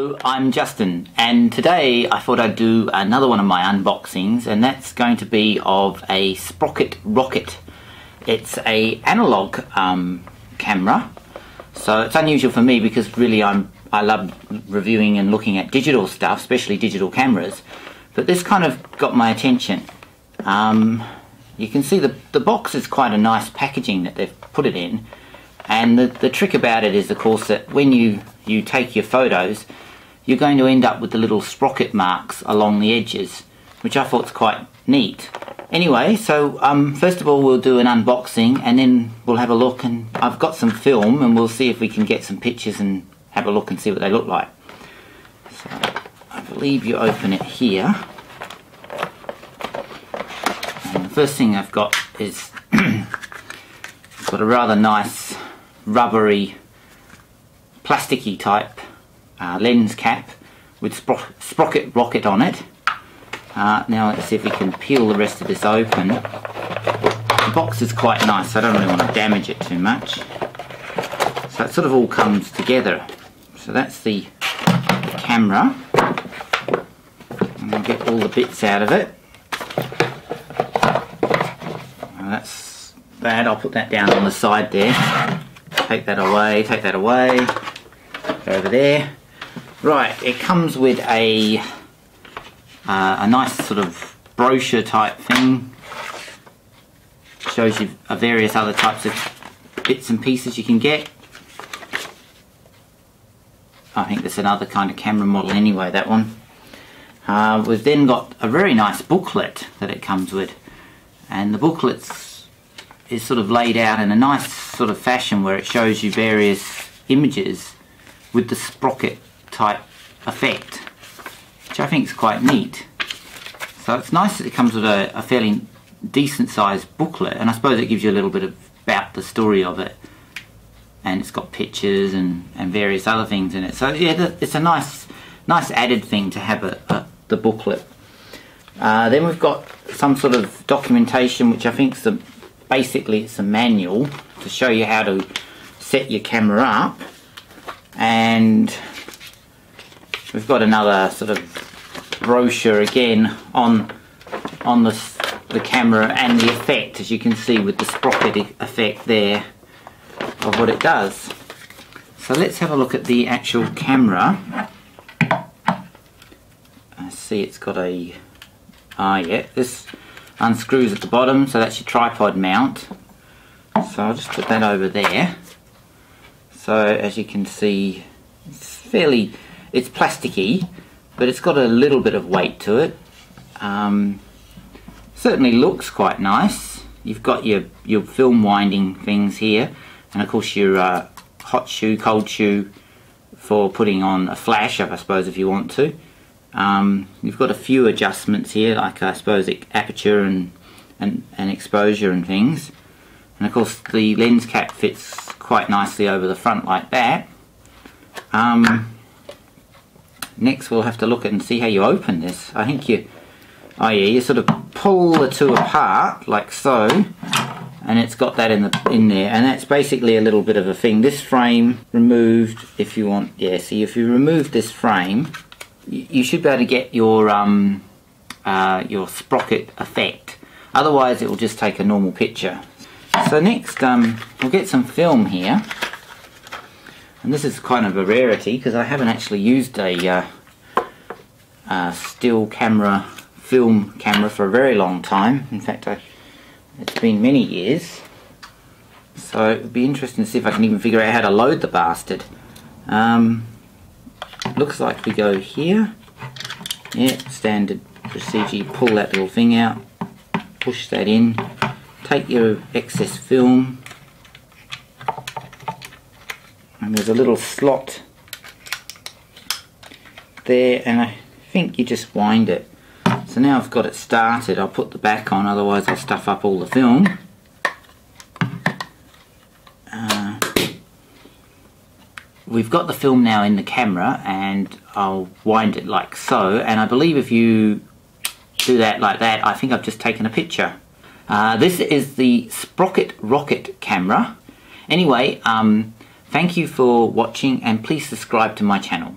I'm Justin and today I thought I'd do another one of my unboxings and that's going to be of a Sprocket Rocket. It's a analog um, camera so it's unusual for me because really I'm I love reviewing and looking at digital stuff, especially digital cameras but this kind of got my attention. Um, you can see the, the box is quite a nice packaging that they've put it in and the, the trick about it is of course that when you you take your photos, you're going to end up with the little sprocket marks along the edges, which I thought was quite neat. Anyway, so um, first of all we'll do an unboxing and then we'll have a look and I've got some film and we'll see if we can get some pictures and have a look and see what they look like. So I believe you open it here. And the first thing I've got is got a rather nice rubbery plasticky type uh, lens cap with spro sprocket rocket on it. Uh, now let's see if we can peel the rest of this open. The box is quite nice, I don't really want to damage it too much. So it sort of all comes together. So that's the, the camera. And I'll get all the bits out of it. that's that, I'll put that down on the side there. Take that away, take that away over there. Right, it comes with a uh, a nice sort of brochure type thing. Shows you various other types of bits and pieces you can get. I think that's another kind of camera model anyway, that one. Uh, we've then got a very nice booklet that it comes with. And the booklet is sort of laid out in a nice sort of fashion where it shows you various images with the sprocket type effect, which I think is quite neat. So it's nice that it comes with a, a fairly decent sized booklet, and I suppose it gives you a little bit of, about the story of it. And it's got pictures and, and various other things in it. So yeah, it's a nice, nice added thing to have a, a the booklet. Uh, then we've got some sort of documentation, which I think is a, basically it's a manual to show you how to set your camera up and we've got another sort of brochure again on on the, the camera and the effect as you can see with the sprocket effect there of what it does. So let's have a look at the actual camera. I see it's got a ah yeah this unscrews at the bottom so that's your tripod mount. So I'll just put that over there. So as you can see, it's fairly, it's plasticky, but it's got a little bit of weight to it. Um, certainly looks quite nice. You've got your, your film winding things here, and of course your uh, hot shoe, cold shoe for putting on a flash, up, I suppose, if you want to. Um, you've got a few adjustments here, like I suppose aperture and, and, and exposure and things. And of course the lens cap fits quite nicely over the front like that. Um, next we'll have to look at and see how you open this. I think you, oh yeah, you sort of pull the two apart like so and it's got that in the in there and that's basically a little bit of a thing. This frame removed if you want, yeah, see if you remove this frame you should be able to get your um, uh, your sprocket effect. Otherwise it will just take a normal picture. So next um, we'll get some film here. And this is kind of a rarity because I haven't actually used a, uh, a, still camera, film camera for a very long time. In fact, I, it's been many years. So it would be interesting to see if I can even figure out how to load the bastard. Um, looks like we go here. Yeah, standard procedure. You pull that little thing out, push that in, take your excess film and there's a little slot there and I think you just wind it. So now I've got it started I'll put the back on otherwise I'll stuff up all the film. Uh, we've got the film now in the camera and I'll wind it like so and I believe if you do that like that I think I've just taken a picture. Uh, this is the Sprocket Rocket camera. Anyway, um, thank you for watching and please subscribe to my channel.